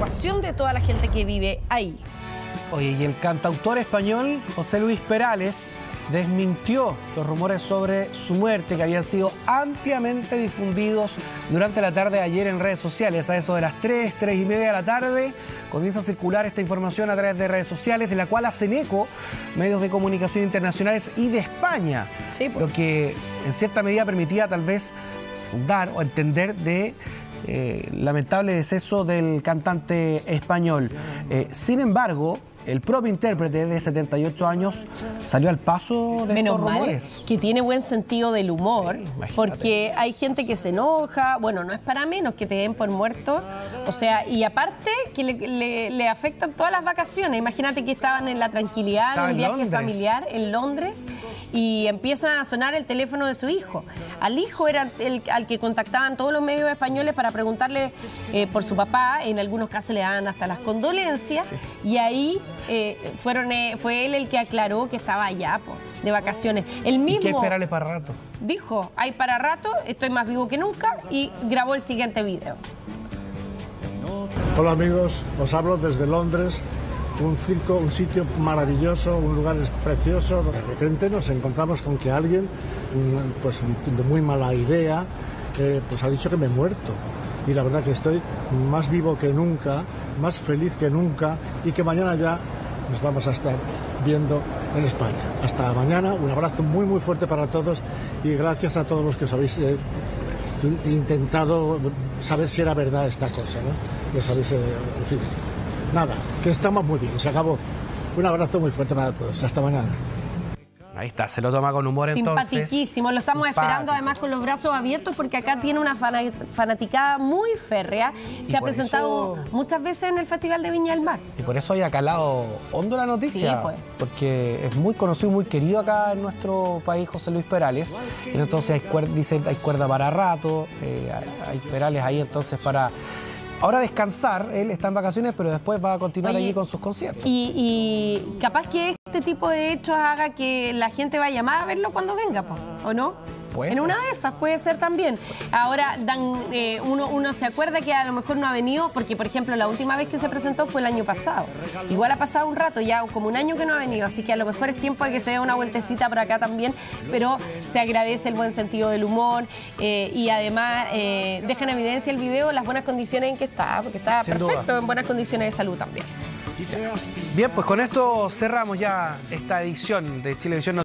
evacuación de toda la gente que vive ahí. Oye, y el cantautor español José Luis Perales desmintió los rumores sobre su muerte que habían sido ampliamente difundidos durante la tarde de ayer en redes sociales. A eso de las 3, 3 y media de la tarde comienza a circular esta información a través de redes sociales, de la cual hacen eco medios de comunicación internacionales y de España. Sí, pues. Lo que en cierta medida permitía tal vez fundar o entender de eh, lamentable deceso del cantante español. Eh, sin embargo, el propio intérprete de 78 años salió al paso de Menos estos mal que tiene buen sentido del humor, porque hay gente que se enoja, bueno, no es para menos que te den por muerto, o sea, y aparte que le, le- le afectan todas las vacaciones, imagínate que estaban en la tranquilidad de un viaje Londres. familiar en Londres y empiezan a sonar el teléfono de su hijo. Al hijo era el al que contactaban todos los medios españoles para preguntarle eh, por su papá, en algunos casos le daban hasta las condolencias, y ahí eh, fueron, eh, fue él el que aclaró que estaba allá po, de vacaciones. El ¿Y mismo qué esperarle para rato? dijo, hay para rato, estoy más vivo que nunca, y grabó el siguiente video. Hola amigos, os hablo desde Londres, un circo, un sitio maravilloso, un lugar precioso. De repente nos encontramos con que alguien, mm, pues de muy mala idea, eh, pues ha dicho que me he muerto. Y la verdad que estoy más vivo que nunca, más feliz que nunca y que mañana ya nos vamos a estar viendo en España. Hasta mañana, un abrazo muy muy fuerte para todos y gracias a todos los que os habéis eh, in- intentado saber si era verdad esta cosa, ¿no? Lo sabéis, eh, en. Nada, que estamos muy bien, se acabó. Un abrazo muy fuerte para todos. Hasta mañana. Ahí está, se lo toma con humor entonces. Simpatiquísimo, lo estamos Simpático. esperando además con los brazos abiertos porque acá tiene una fana- fanaticada muy férrea. Se Y ha presentado eso- muchas veces en el Festival de Viña del Mar. Y por eso haya calado hondo la noticia. Sí, pues. Porque es muy conocido, muy querido acá en nuestro país José Luis Perales. Y entonces hay cuerda, dice, hay cuerda para rato, eh, hay hay Perales ahí entonces para ahora descansar. Él está en vacaciones, pero después va a continuar Oye, allí con sus conciertos. Y, y capaz que este tipo de hechos haga que la gente vaya más a verlo cuando venga, po, ¿o no? Puede en ser. una de esas puede ser también. Ahora dan, eh, uno, uno se acuerda que a lo mejor no ha venido, porque por ejemplo la última vez que se presentó fue el año pasado. Igual ha pasado un rato, ya como un año que no ha venido, así que a lo mejor es tiempo de que se dé una vueltecita por acá también, pero se agradece el buen sentido del humor eh, y además eh, deja en evidencia el video las buenas condiciones en que está, porque está Sin perfecto, duda. en buenas condiciones de salud también. Bien, pues con esto cerramos ya esta edición de Chilevisión